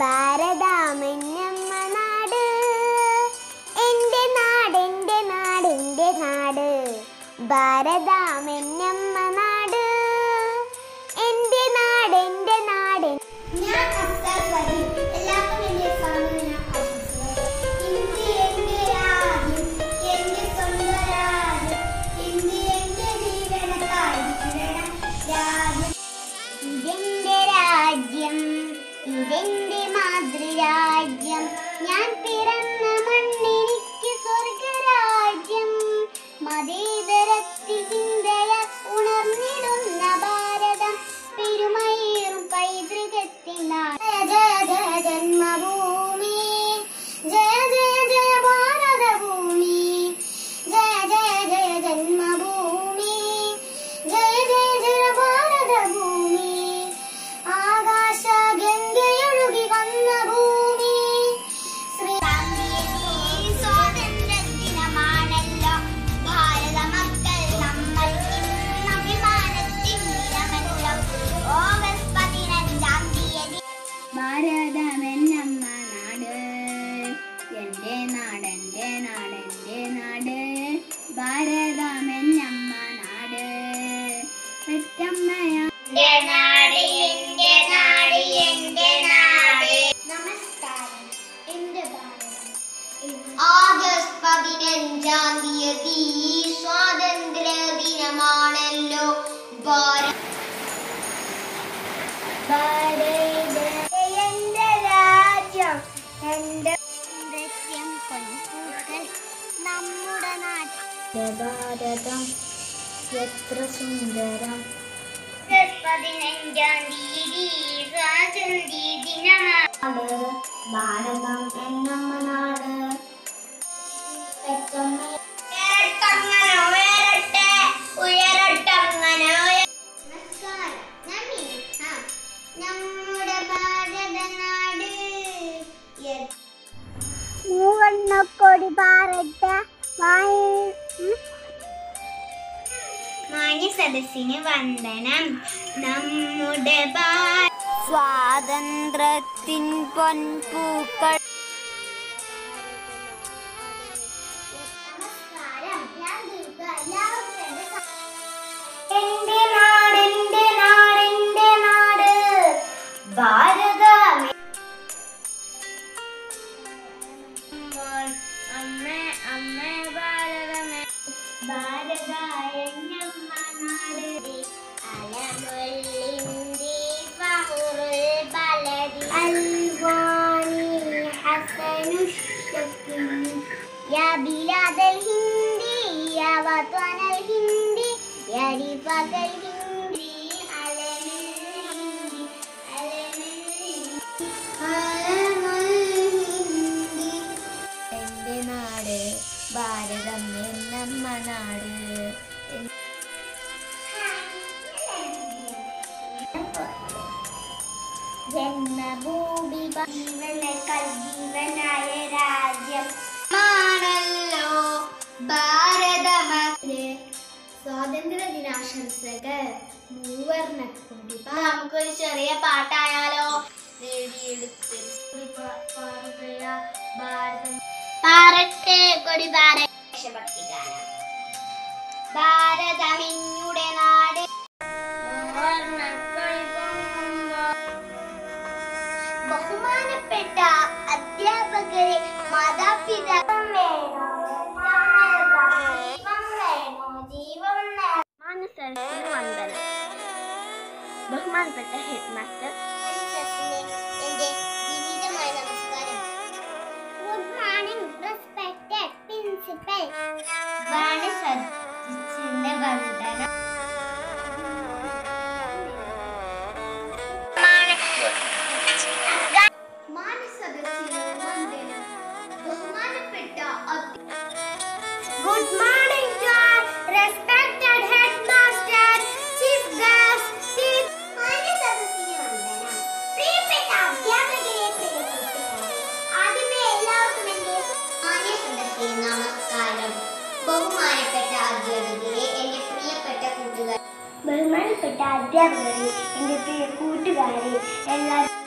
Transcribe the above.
ഭാരതാമെന്നമ്മ നാട് എന്റെ നാട് എന്റെ നാട് എന്റെ നാട്. ഭാരതാമെന്നമ്മ ആഗസ്റ്റ് പതിനഞ്ചാം തീയതി സ്വാതന്ത്ര്യ ദിനമാണല്ലോ എന്റെ രാജ്യം എന്റെ നൃത്യം പൊൻപൂക്കൾ നമ്മുടെ ഭാരതം എത്ര സുന്ദരം. പതിനഞ്ചാം തീയതി സ്വാതന്ത്ര്യ ദിനമാണ് ഭാരതം എന്നമ്മ മാന്യ സദസ്സിന് വന്ദനം. നമ്മുടെ സ്വാതന്ത്ര്യത്തിൻ പൊൻപൂക്കൾ ഭാരതമേ അമ്മേ അമ്മേ ഭാരതമേ ഭാരത എന്നമ്മ നാട് അലമുല്ലിന്തി ഫഹറുൽ ബലദി അൽവാനി ഹസനുഷ്തക്കി يا بلاد الهند يا وطن الهند يا رفاق الهند നാട് ഭാരതം എന്നമ്മ നാട്. ജന്മഭൂമി ജീവനേക്കാൾ ജീവനായ രാജ്യം. ആണല്ലോ ഭാരതമേ സ്വാതന്ത്ര്യ ദിനാശംസകൾ. മൂവർണക്കൂടി നമുക്കൊരു ചെറിയ പാട്ടായാലോ. നേടിയെടുത്ത് ഭാരതം. പാറട്ടെ കൊടി പാറ ദേശഭക്തി ഗാനം ഭാരതമിഞ്ഞുടെ നാട്. ബഹുമാനപ്പെട്ട അധ്യാപകരെ മാതാപിതാക്കൾ ബഹുമാനപ്പെട്ട ഹെഡ് മാസ്റ്റർ ബഹുമാനപ്പെട്ട അധ്യാപകരെ എന്റെ പ്രിയ കൂട്ടുകാരെ എല്ലാവരും